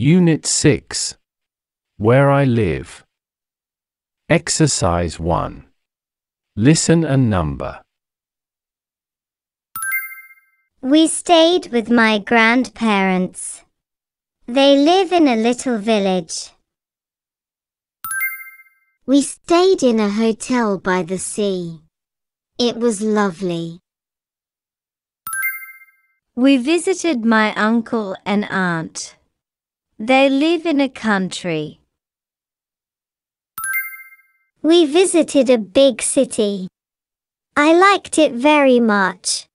Unit 6. Where I live. Exercise 1. Listen and number. We stayed with my grandparents. They live in a little village. We stayed in a hotel by the sea. It was lovely. We visited my uncle and aunt. They live in a country. We visited a big city. I liked it very much.